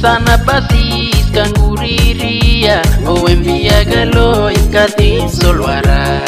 sana pasis kanguriria o envía galo ikatin solwara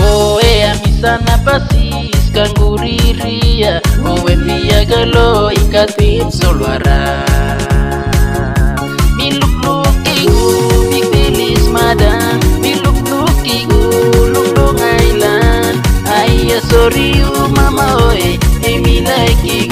o e a mi sana pasis kanguriria o envía galo ikatin solwara sorry you mama oe like sorry you mama oe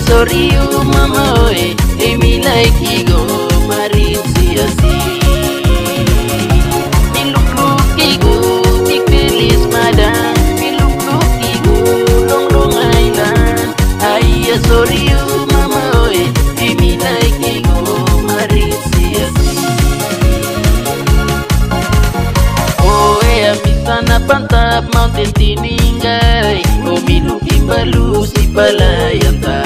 sorry you mama oe Emi like igo marin sia si Miluk luk igo big felis madam Miluk luk igo long long island Ayah sorry you mama like igo si pantap mountain tiningay Oh miluk imbalu si palayanta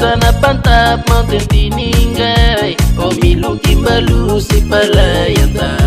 sana pantap mountain tiningay O miluk imbalu si palayanta